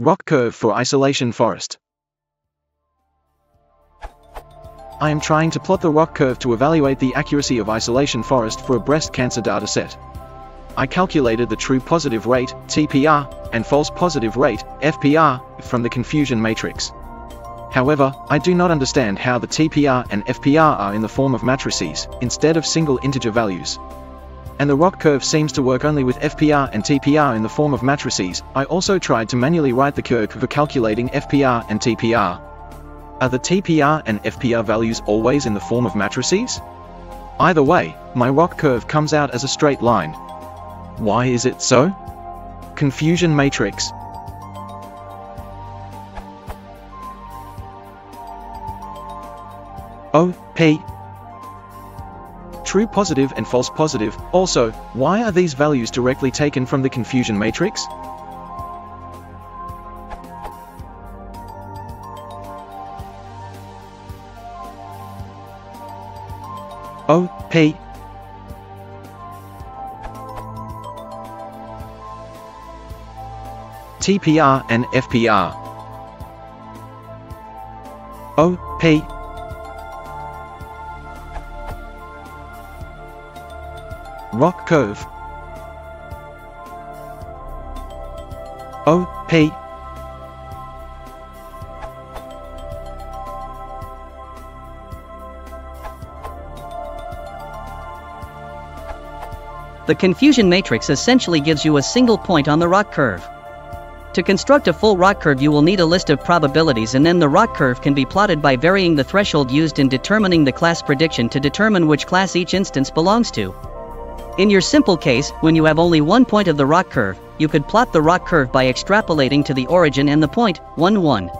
ROC curve for isolation forest. I am trying to plot the ROC curve to evaluate the accuracy of isolation forest for a breast cancer dataset. I calculated the true positive rate, TPR, and false positive rate, FPR, from the confusion matrix. However, I do not understand how the TPR and FPR are in the form of matrices, instead of single integer values. And the ROC curve seems to work only with FPR and TPR in the form of matrices. I also tried to manually write the curve for calculating FPR and TPR. Are the TPR and FPR values always in the form of matrices? Either way, my ROC curve comes out as a straight line. Why is it so? Confusion matrix. O, P. True positive and false positive. Also, why are these values directly taken from the confusion matrix? O, P. TPR and FPR. O, P. ROC curve. O, P. The confusion matrix essentially gives you a single point on the ROC curve. To construct a full ROC curve you will need a list of probabilities and then the ROC curve can be plotted by varying the threshold used in determining the class prediction to determine which class each instance belongs to. In your simple case, when you have only one point of the ROC curve, you could plot the ROC curve by extrapolating to the origin and the point, 1 1.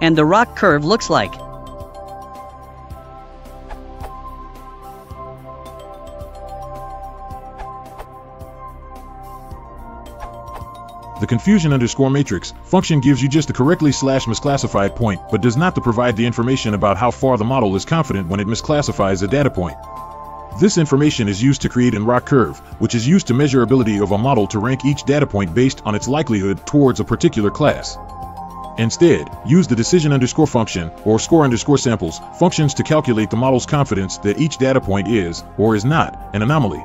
And the rock curve looks like. The confusion underscore matrix function gives you just the correctly slash misclassified point, but does not provide the information about how far the model is confident when it misclassifies a data point. This information is used to create an ROC curve, which is used to measure ability of a model to rank each data point based on its likelihood towards a particular class. Instead, use the decision underscore function or score underscore samples functions to calculate the model's confidence that each data point is, or is not, an anomaly.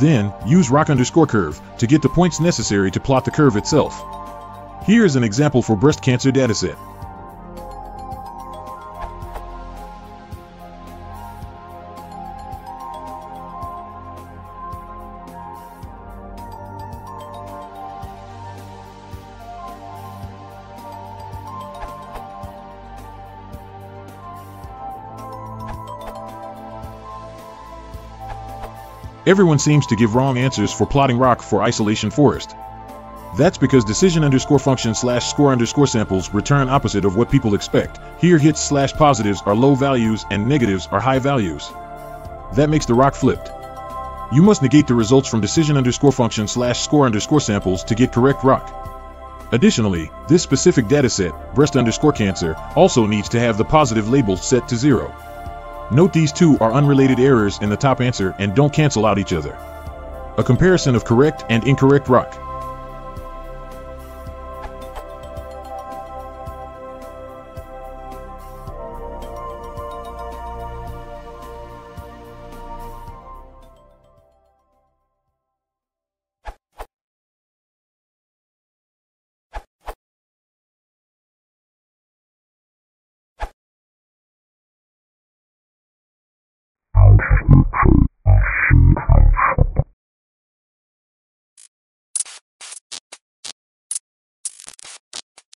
Then, use roc underscore curve to get the points necessary to plot the curve itself. Here is an example for breast cancer dataset. Everyone seems to give wrong answers for plotting ROC for isolation forest. That's because decision underscore function slash score underscore samples return opposite of what people expect. Here hits slash positives are low values and negatives are high values. That makes the ROC flipped. You must negate the results from decision underscore function slash score underscore samples to get correct ROC. Additionally, this specific dataset, breast underscore cancer, also needs to have the positive label set to zero. Note these two are unrelated errors in the top answer and don't cancel out each other. A comparison of correct and incorrect ROC.